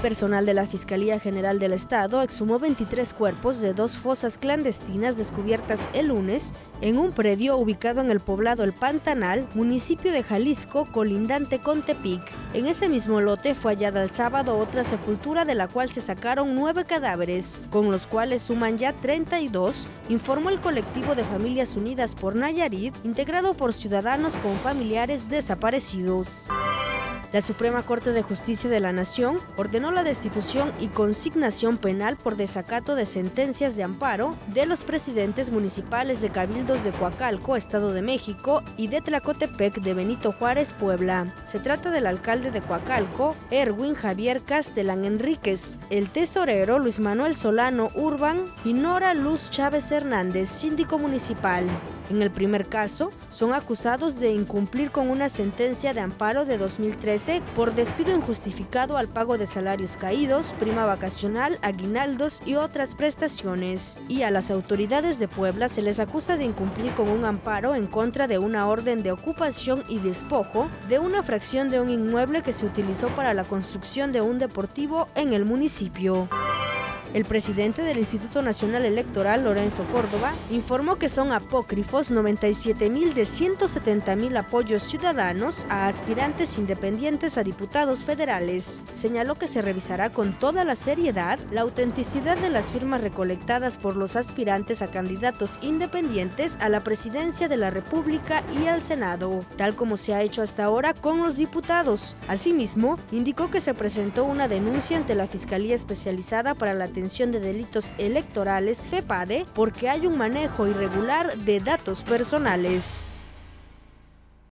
Personal de la Fiscalía General del Estado exhumó 23 cuerpos de dos fosas clandestinas descubiertas el lunes en un predio ubicado en el poblado El Pantanal, municipio de Jalisco, colindante con Tepic. En ese mismo lote fue hallada el sábado otra sepultura de la cual se sacaron nueve cadáveres, con los cuales suman ya 32, informó el colectivo de Familias Unidas por Nayarit, integrado por ciudadanos con familiares desaparecidos. La Suprema Corte de Justicia de la Nación ordenó la destitución y consignación penal por desacato de sentencias de amparo de los presidentes municipales de Cabildos de Coacalco, Estado de México, y de Tlacotepec de Benito Juárez, Puebla. Se trata del alcalde de Coacalco, Erwin Javier Castellán Enríquez, el tesorero Luis Manuel Solano Urban y Nora Luz Chávez Hernández, síndico municipal. En el primer caso, son acusados de incumplir con una sentencia de amparo de 2013 por despido injustificado al pago de salarios caídos, prima vacacional, aguinaldos y otras prestaciones. Y a las autoridades de Puebla se les acusa de incumplir con un amparo en contra de una orden de ocupación y despojo de una fracción de un inmueble que se utilizó para la construcción de un deportivo en el municipio. El presidente del Instituto Nacional Electoral, Lorenzo Córdoba, informó que son apócrifos 97 mil de 170 mil apoyos ciudadanos a aspirantes independientes a diputados federales. Señaló que se revisará con toda la seriedad la autenticidad de las firmas recolectadas por los aspirantes a candidatos independientes a la presidencia de la República y al Senado, tal como se ha hecho hasta ahora con los diputados. Asimismo, indicó que se presentó una denuncia ante la Fiscalía Especializada para la de Delitos Electorales, FEPADE, porque hay un manejo irregular de datos personales.